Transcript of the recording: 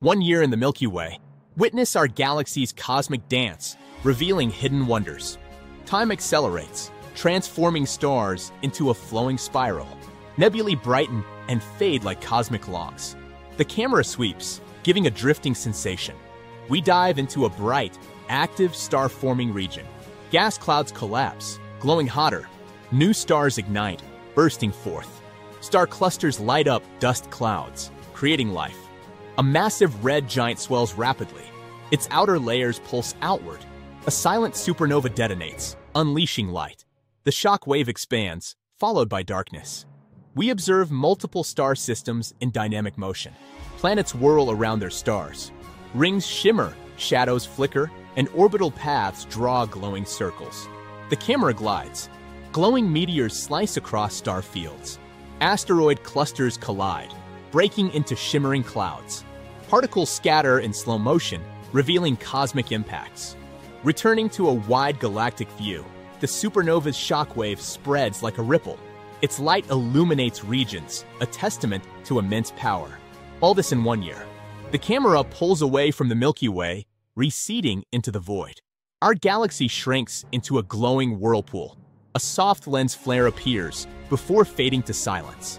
One year in the Milky Way, witness our galaxy's cosmic dance, revealing hidden wonders. Time accelerates, transforming stars into a flowing spiral. Nebulae brighten and fade like cosmic logs. The camera sweeps, giving a drifting sensation. We dive into a bright, active star-forming region. Gas clouds collapse, glowing hotter. New stars ignite, bursting forth. Star clusters light up dust clouds, creating life. A massive red giant swells rapidly. Its outer layers pulse outward. A silent supernova detonates, unleashing light. The shock wave expands, followed by darkness. We observe multiple star systems in dynamic motion. Planets whirl around their stars. Rings shimmer, shadows flicker, and orbital paths draw glowing circles. The camera glides. Glowing meteors slice across star fields. Asteroid clusters collide, breaking into shimmering clouds. Particles scatter in slow motion, revealing cosmic impacts. Returning to a wide galactic view, the supernova's shockwave spreads like a ripple. Its light illuminates regions, a testament to immense power. All this in one year. The camera pulls away from the Milky Way, receding into the void. Our galaxy shrinks into a glowing whirlpool. A soft lens flare appears before fading to silence.